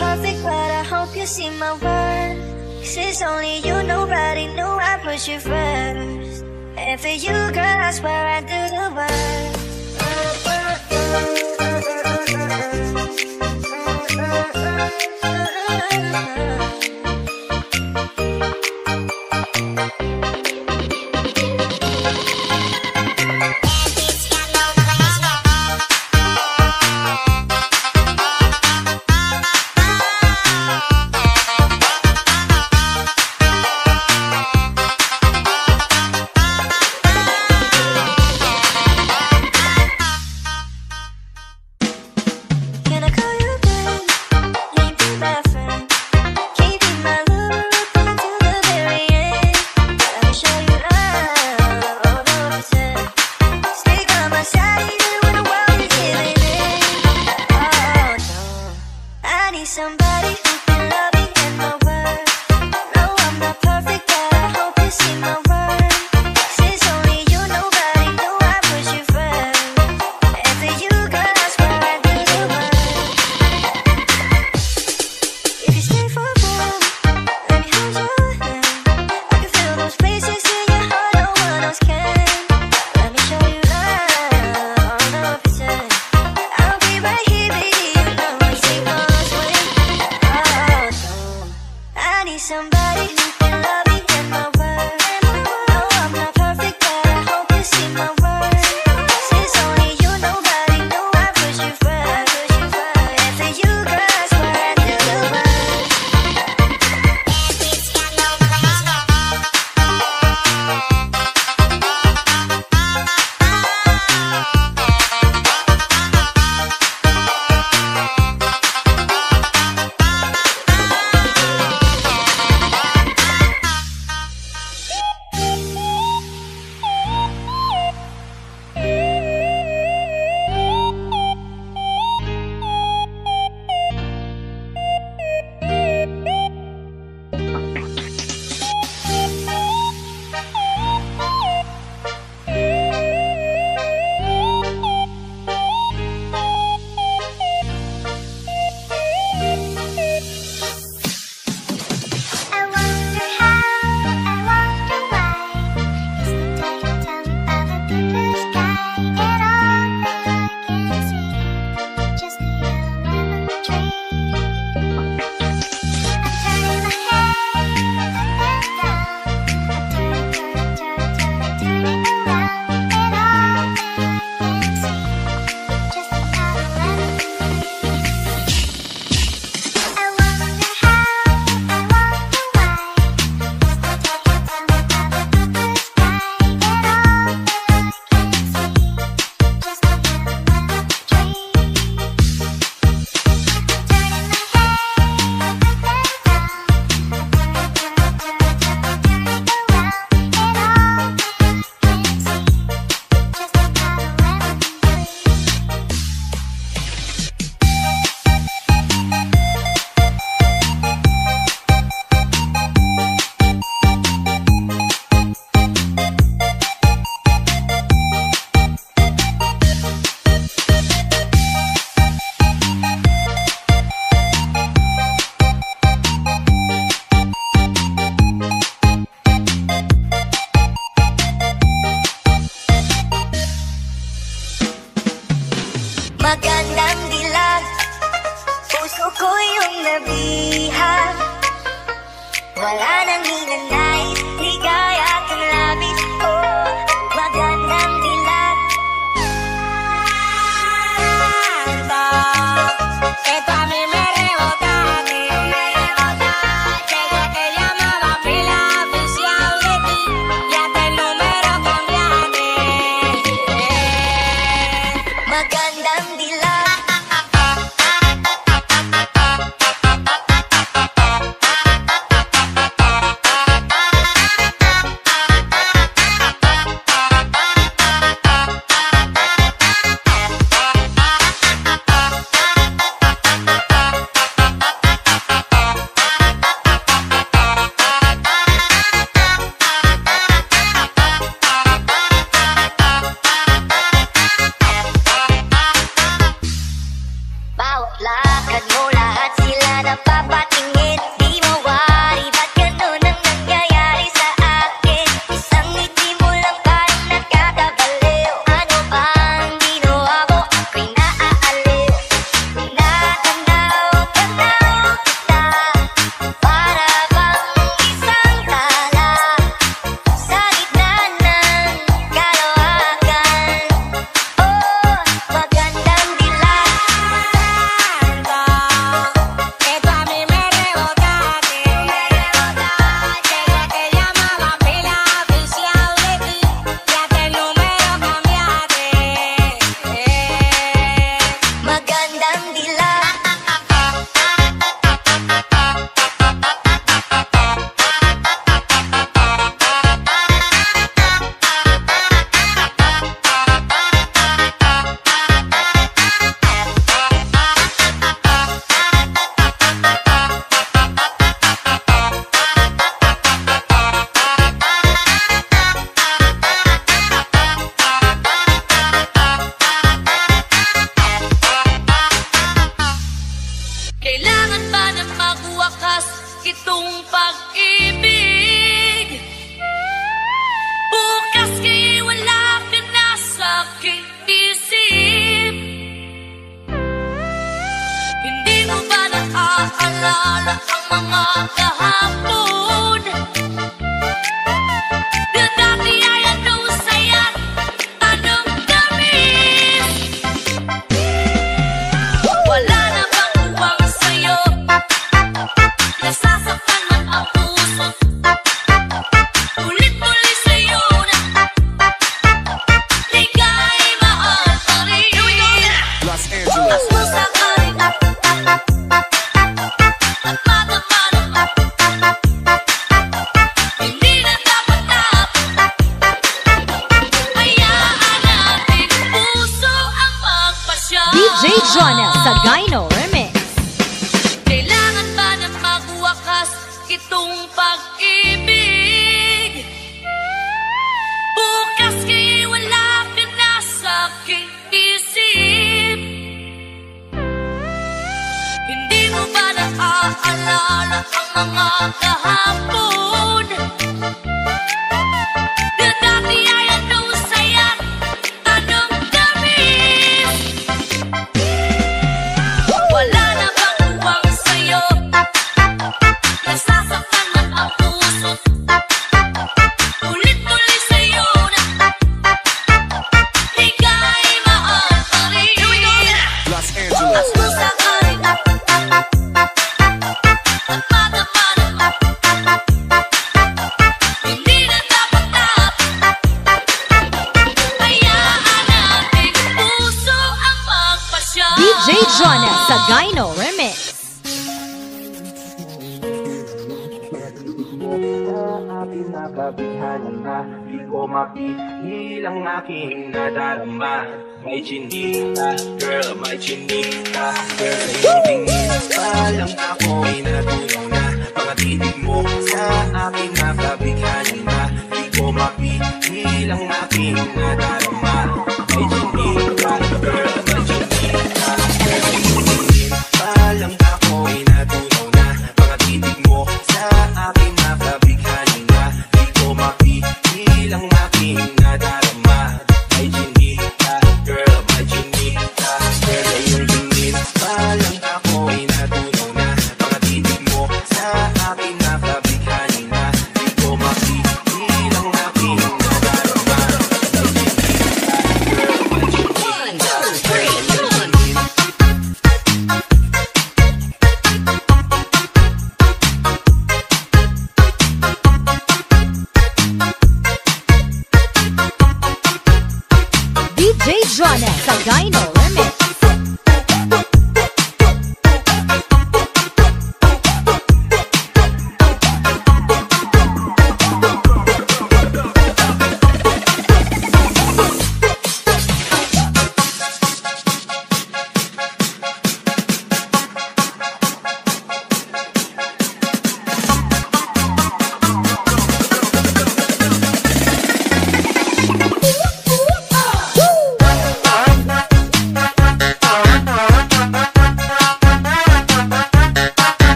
perfect, but I hope you see my worth. Since only you, nobody knew I put you first. And for you, girl, I swear I do the work. need somebody who can Gundam naalala ang mga kahapon gustong pag-ibig Bukas kay wala ka na sa aking isip Hindi mo ba naaalala ang mga kahapon? kabighanan na Di ko mapigil ang aking nadarama May chinita, girl, may chinita. Girl, sa iyong tingin, alam ako ay natulong na. Mga titig mo sa aking makabighanan na Di ko mapigil ang aking nadarama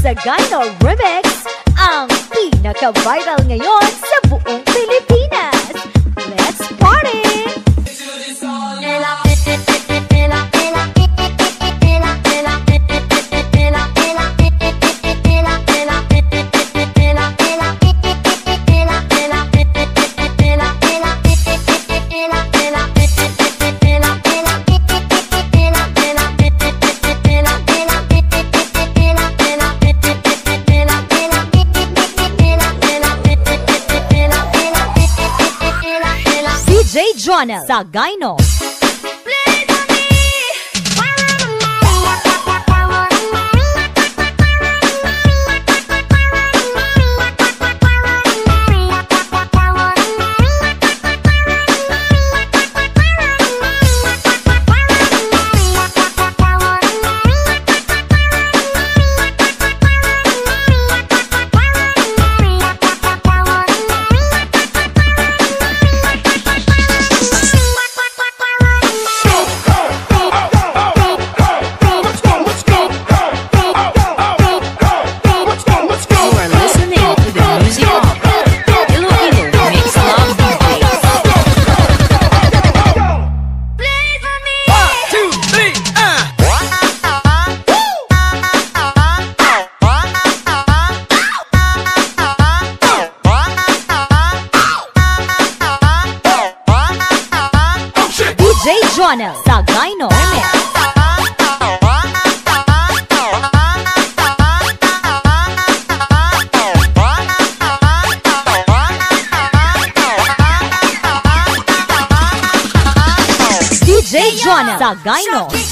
sa Sagana Remix, ang pinaka-viral ngayon sa buong Pilipinas. ザ・ガイノ Jonel Sagayno Remix. DJ Jonel Sagayno